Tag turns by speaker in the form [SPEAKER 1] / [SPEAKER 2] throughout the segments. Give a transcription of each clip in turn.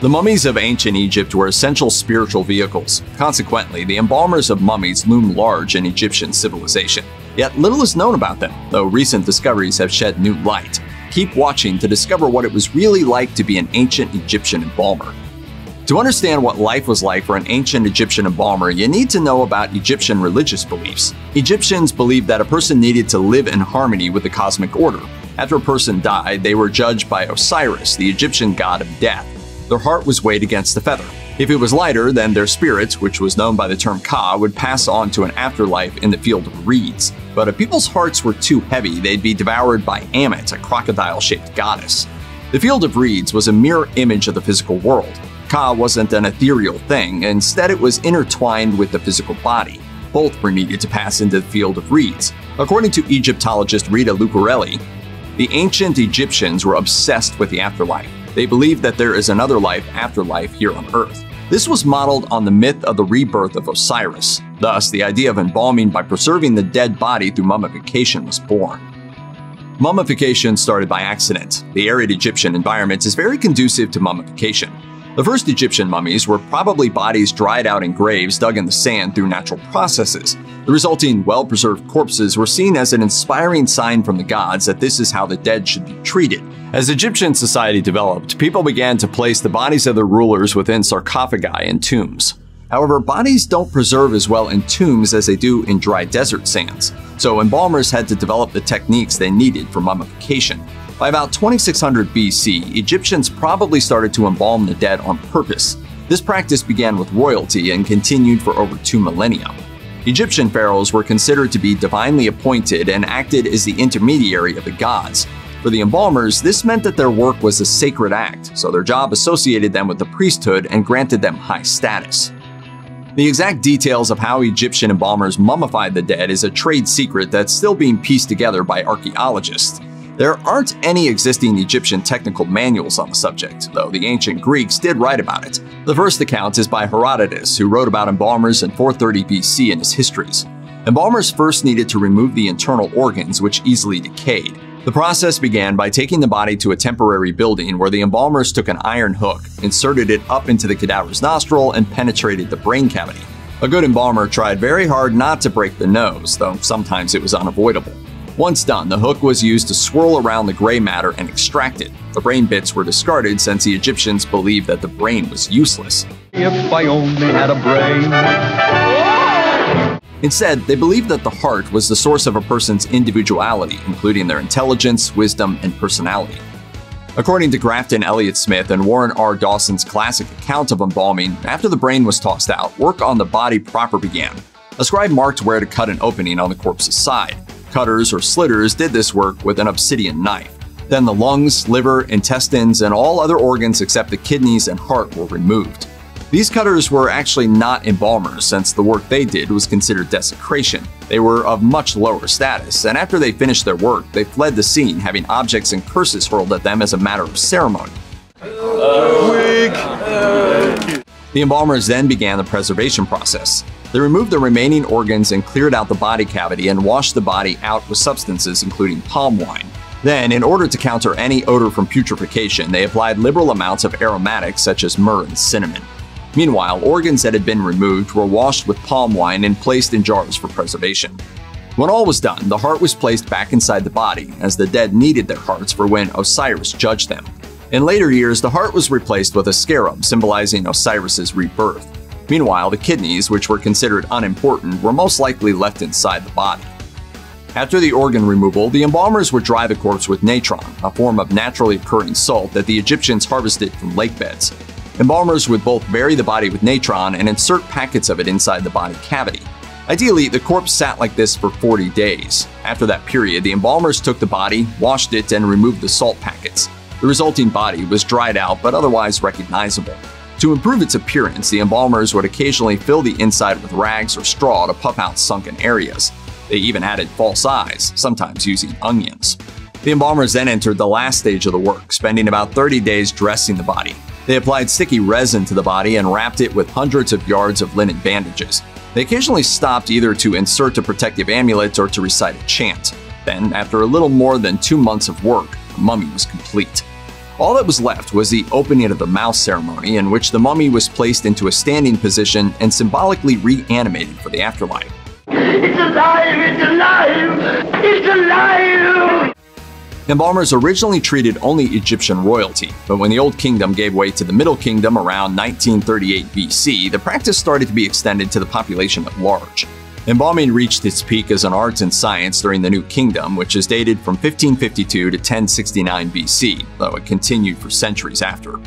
[SPEAKER 1] The mummies of ancient Egypt were essential spiritual vehicles. Consequently, the embalmers of mummies loom large in Egyptian civilization. Yet little is known about them, though recent discoveries have shed new light. Keep watching to discover what it was really like to be an ancient Egyptian embalmer. To understand what life was like for an ancient Egyptian embalmer, you need to know about Egyptian religious beliefs. Egyptians believed that a person needed to live in harmony with the cosmic order. After a person died, they were judged by Osiris, the Egyptian god of death their heart was weighed against the feather. If it was lighter, then their spirit, which was known by the term Ka, would pass on to an afterlife in the field of reeds. But if people's hearts were too heavy, they'd be devoured by Ammit, a crocodile shaped goddess. The field of reeds was a mirror image of the physical world. Ka wasn't an ethereal thing, instead, it was intertwined with the physical body. Both were needed to pass into the field of reeds. According to Egyptologist Rita Lucarelli, the ancient Egyptians were obsessed with the afterlife. They believe that there is another life after life here on Earth. This was modeled on the myth of the rebirth of Osiris. Thus, the idea of embalming by preserving the dead body through mummification was born. Mummification started by accident. The arid Egyptian environment is very conducive to mummification. The first Egyptian mummies were probably bodies dried out in graves dug in the sand through natural processes. The resulting well preserved corpses were seen as an inspiring sign from the gods that this is how the dead should be treated. As Egyptian society developed, people began to place the bodies of their rulers within sarcophagi and tombs. However, bodies don't preserve as well in tombs as they do in dry desert sands, so embalmers had to develop the techniques they needed for mummification. By about 2600 BC, Egyptians probably started to embalm the dead on purpose. This practice began with royalty and continued for over two millennia. Egyptian pharaohs were considered to be divinely appointed and acted as the intermediary of the gods. For the embalmers, this meant that their work was a sacred act, so their job associated them with the priesthood and granted them high status. The exact details of how Egyptian embalmers mummified the dead is a trade secret that's still being pieced together by archaeologists. There aren't any existing Egyptian technical manuals on the subject, though the ancient Greeks did write about it. The first account is by Herodotus, who wrote about embalmers in 430 BC in his histories. Embalmers first needed to remove the internal organs, which easily decayed. The process began by taking the body to a temporary building where the embalmers took an iron hook, inserted it up into the cadaver's nostril, and penetrated the brain cavity. A good embalmer tried very hard not to break the nose, though sometimes it was unavoidable. Once done, the hook was used to swirl around the gray matter and extract it. The brain bits were discarded since the Egyptians believed that the brain was useless.
[SPEAKER 2] If I only had a brain.
[SPEAKER 1] Instead, they believed that the heart was the source of a person's individuality, including their intelligence, wisdom, and personality. According to Grafton Elliott Smith and Warren R. Dawson's classic account of embalming, after the brain was tossed out, work on the body proper began. A scribe marked where to cut an opening on the corpse's side. Cutters or slitters did this work with an obsidian knife. Then the lungs, liver, intestines, and all other organs except the kidneys and heart were removed. These cutters were actually not embalmers since the work they did was considered desecration. They were of much lower status, and after they finished their work, they fled the scene having objects and curses hurled at them as a matter of ceremony. The embalmers then began the preservation process. They removed the remaining organs and cleared out the body cavity and washed the body out with substances including palm wine. Then, in order to counter any odor from putrefaction, they applied liberal amounts of aromatics such as myrrh and cinnamon. Meanwhile, organs that had been removed were washed with palm wine and placed in jars for preservation. When all was done, the heart was placed back inside the body, as the dead needed their hearts for when Osiris judged them. In later years, the heart was replaced with a scarab, symbolizing Osiris's rebirth. Meanwhile, the kidneys, which were considered unimportant, were most likely left inside the body. After the organ removal, the embalmers would dry the corpse with natron, a form of naturally occurring salt that the Egyptians harvested from lake beds. Embalmers would both bury the body with natron and insert packets of it inside the body cavity. Ideally, the corpse sat like this for 40 days. After that period, the embalmers took the body, washed it, and removed the salt packets. The resulting body was dried out but otherwise recognizable. To improve its appearance, the embalmers would occasionally fill the inside with rags or straw to puff out sunken areas. They even added false eyes, sometimes using onions. The embalmers then entered the last stage of the work, spending about 30 days dressing the body. They applied sticky resin to the body and wrapped it with hundreds of yards of linen bandages. They occasionally stopped either to insert a protective amulet or to recite a chant. Then, after a little more than two months of work, the mummy was complete. All that was left was the opening of the mouth ceremony, in which the mummy was placed into a standing position and symbolically reanimated for the afterlife.
[SPEAKER 3] It's alive! It's alive! It's alive!
[SPEAKER 1] Embalmers originally treated only Egyptian royalty, but when the Old Kingdom gave way to the Middle Kingdom around 1938 BC, the practice started to be extended to the population at large. Embalming reached its peak as an art and science during the New Kingdom, which is dated from 1552 to 1069 BC, though it continued for centuries after.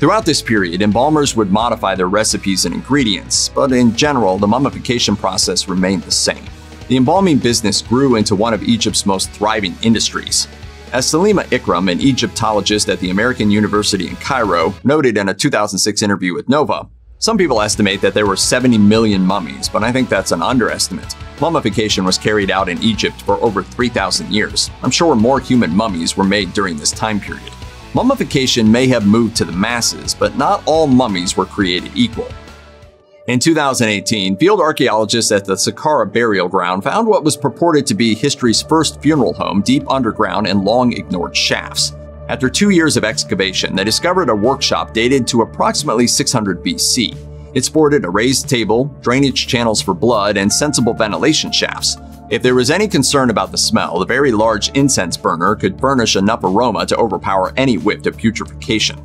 [SPEAKER 1] Throughout this period, embalmers would modify their recipes and ingredients, but in general, the mummification process remained the same. The embalming business grew into one of Egypt's most thriving industries. As Salima Ikram, an Egyptologist at the American University in Cairo, noted in a 2006 interview with Nova, some people estimate that there were 70 million mummies, but I think that's an underestimate. Mummification was carried out in Egypt for over 3,000 years. I'm sure more human mummies were made during this time period. Mummification may have moved to the masses, but not all mummies were created equal. In 2018, field archaeologists at the Saqqara burial ground found what was purported to be history's first funeral home deep underground in long ignored shafts. After two years of excavation, they discovered a workshop dated to approximately 600 BC. It sported a raised table, drainage channels for blood, and sensible ventilation shafts. If there was any concern about the smell, the very large incense burner could furnish enough aroma to overpower any whiff of putrefaction.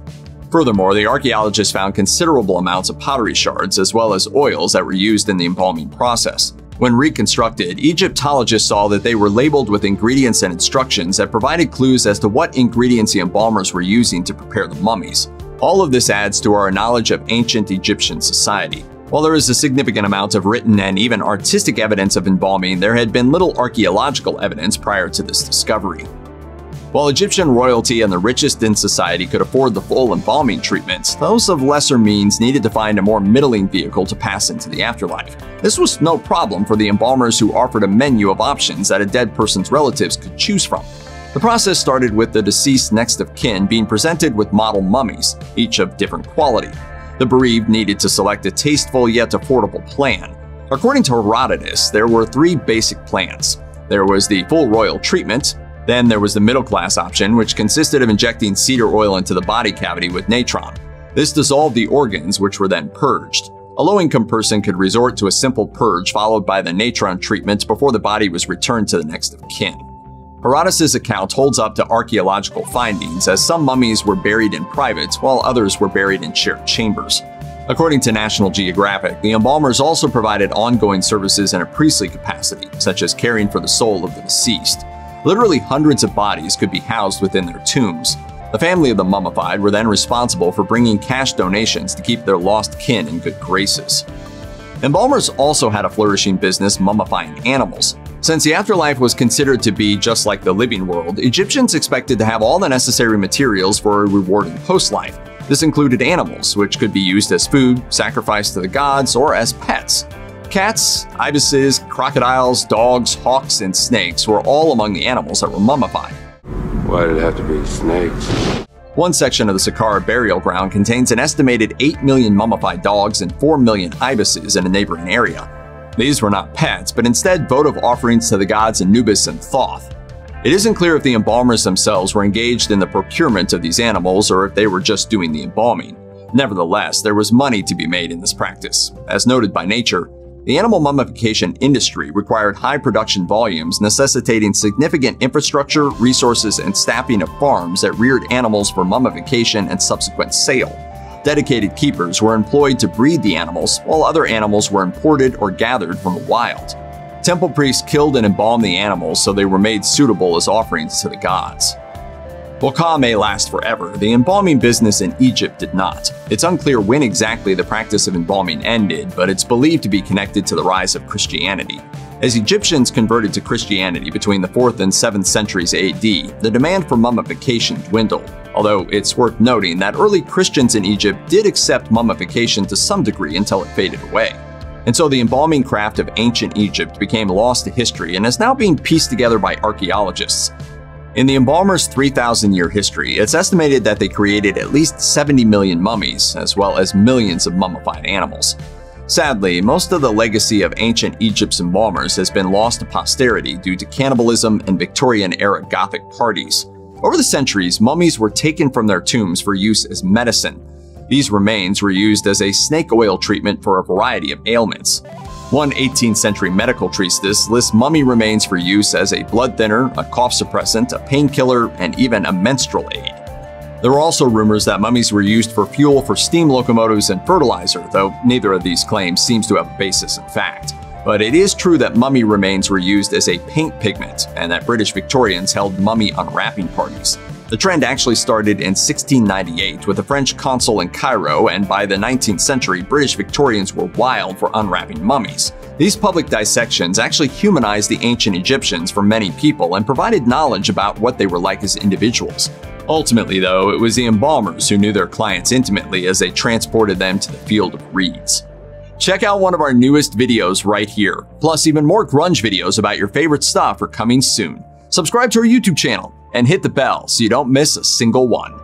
[SPEAKER 1] Furthermore, the archaeologists found considerable amounts of pottery shards as well as oils that were used in the embalming process. When reconstructed, Egyptologists saw that they were labeled with ingredients and instructions that provided clues as to what ingredients the embalmers were using to prepare the mummies. All of this adds to our knowledge of ancient Egyptian society. While there is a significant amount of written and even artistic evidence of embalming, there had been little archaeological evidence prior to this discovery. While Egyptian royalty and the richest in society could afford the full embalming treatments, those of lesser means needed to find a more middling vehicle to pass into the afterlife. This was no problem for the embalmers who offered a menu of options that a dead person's relatives could choose from. The process started with the deceased next of kin being presented with model mummies, each of different quality. The bereaved needed to select a tasteful yet affordable plan. According to Herodotus, there were three basic plans. There was the full royal treatment, then there was the middle class option, which consisted of injecting cedar oil into the body cavity with natron. This dissolved the organs, which were then purged. A low income person could resort to a simple purge followed by the natron treatment before the body was returned to the next of kin. Herodotus' account holds up to archaeological findings, as some mummies were buried in private while others were buried in shared chambers. According to National Geographic, the embalmers also provided ongoing services in a priestly capacity, such as caring for the soul of the deceased. Literally hundreds of bodies could be housed within their tombs. The family of the mummified were then responsible for bringing cash donations to keep their lost kin in good graces. Embalmers also had a flourishing business mummifying animals. Since the afterlife was considered to be just like the living world, Egyptians expected to have all the necessary materials for a rewarding post-life. This included animals, which could be used as food, sacrificed to the gods, or as pets. Cats, ibises, crocodiles, dogs, hawks, and snakes were all among the animals that were mummified.
[SPEAKER 4] Why did it have to be snakes?
[SPEAKER 1] One section of the Saqqara burial ground contains an estimated 8 million mummified dogs and 4 million ibises in a neighboring area. These were not pets, but instead votive offerings to the gods Anubis and Thoth. It isn't clear if the embalmers themselves were engaged in the procurement of these animals or if they were just doing the embalming. Nevertheless, there was money to be made in this practice. As noted by Nature, the animal mummification industry required high production volumes, necessitating significant infrastructure, resources, and staffing of farms that reared animals for mummification and subsequent sale. Dedicated keepers were employed to breed the animals, while other animals were imported or gathered from the wild. Temple priests killed and embalmed the animals so they were made suitable as offerings to the gods. Ka may last forever, the embalming business in Egypt did not. It's unclear when exactly the practice of embalming ended, but it's believed to be connected to the rise of Christianity. As Egyptians converted to Christianity between the 4th and 7th centuries AD, the demand for mummification dwindled. Although it's worth noting that early Christians in Egypt did accept mummification to some degree until it faded away. And so the embalming craft of ancient Egypt became lost to history and is now being pieced together by archaeologists. In the embalmer's 3,000 year history, it's estimated that they created at least 70 million mummies, as well as millions of mummified animals. Sadly, most of the legacy of ancient Egypt's embalmers has been lost to posterity due to cannibalism and Victorian era Gothic parties. Over the centuries, mummies were taken from their tombs for use as medicine. These remains were used as a snake oil treatment for a variety of ailments. One 18th century medical treatise lists mummy remains for use as a blood thinner, a cough suppressant, a painkiller, and even a menstrual aid. There were also rumors that mummies were used for fuel for steam locomotives and fertilizer, though neither of these claims seems to have a basis in fact. But it is true that mummy remains were used as a paint pigment, and that British Victorians held mummy unwrapping parties. The trend actually started in 1698 with a French consul in Cairo, and by the 19th century, British Victorians were wild for unwrapping mummies. These public dissections actually humanized the ancient Egyptians for many people and provided knowledge about what they were like as individuals. Ultimately, though, it was the embalmers who knew their clients intimately as they transported them to the field of reeds. Check out one of our newest videos right here. Plus, even more grunge videos about your favorite stuff are coming soon. Subscribe to our YouTube channel and hit the bell so you don't miss a single one.